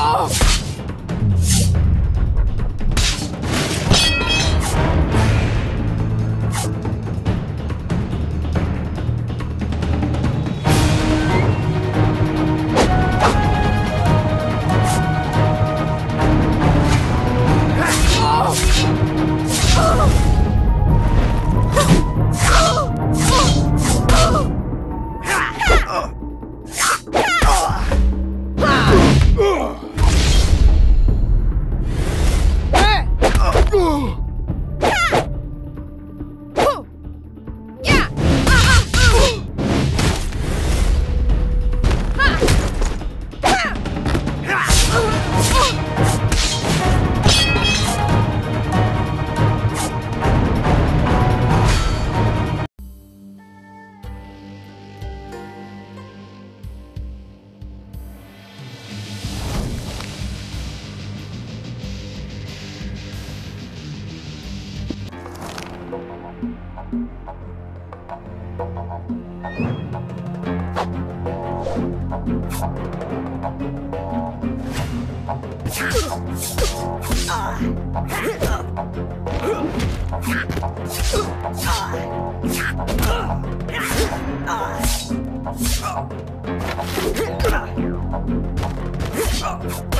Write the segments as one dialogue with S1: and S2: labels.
S1: Oh! Oh!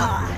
S1: Ah!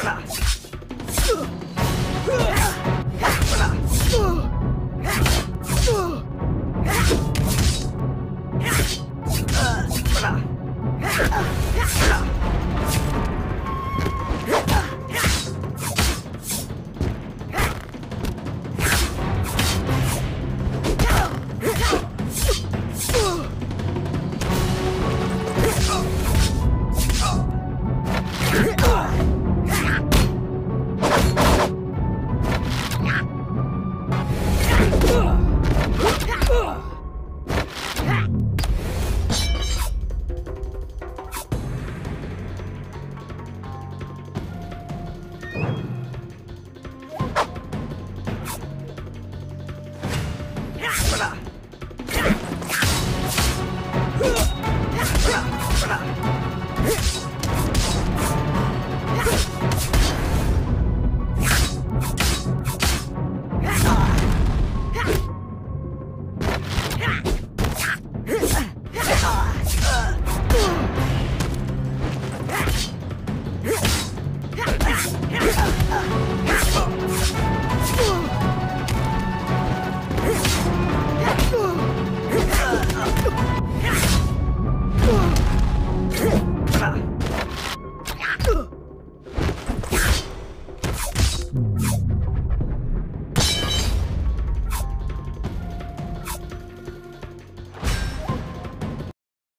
S1: Class.